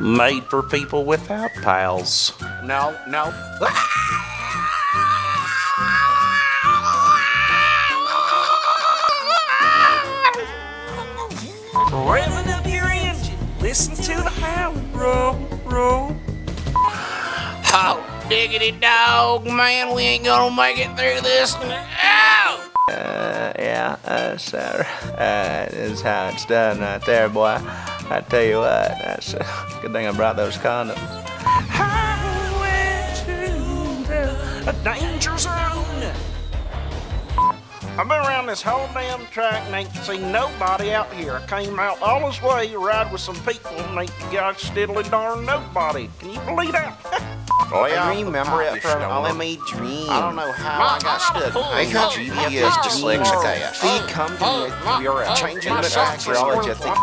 Made for people without pals. No, no. Revving up your engine. Listen to the hound roll, roll. Oh, diggity dog, man, we ain't gonna make it through this. Uh, yeah, uh, so, uh, is how it's done right there, boy. I tell you what, that's a good thing I brought those condoms. Highway to the danger zone. I've been around this whole damn track and ain't seen nobody out here. I came out all this way to ride with some people and ain't got diddly darn nobody. Can you believe that? Oh, yeah. I remember it from LME Dream. I don't know how I got stood. I got GPS dyslexic ass. He come to me, we are changing the tracks, all that you think.